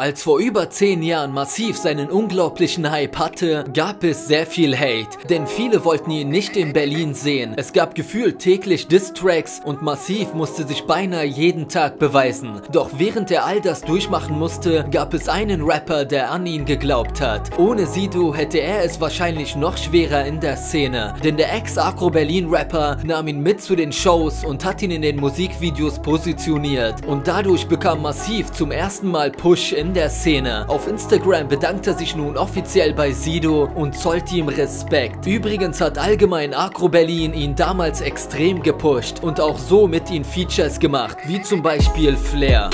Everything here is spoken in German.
Als vor über 10 Jahren Massiv seinen unglaublichen Hype hatte, gab es sehr viel Hate, denn viele wollten ihn nicht in Berlin sehen. Es gab gefühlt täglich Distracks und Massiv musste sich beinahe jeden Tag beweisen. Doch während er all das durchmachen musste, gab es einen Rapper, der an ihn geglaubt hat. Ohne Sido hätte er es wahrscheinlich noch schwerer in der Szene, denn der Ex-Agro-Berlin-Rapper nahm ihn mit zu den Shows und hat ihn in den Musikvideos positioniert. Und dadurch bekam Massiv zum ersten Mal Push in in der Szene. Auf Instagram bedankt er sich nun offiziell bei Sido und zollt ihm Respekt. Übrigens hat allgemein Agro Berlin ihn damals extrem gepusht und auch so mit ihm Features gemacht, wie zum Beispiel Flair.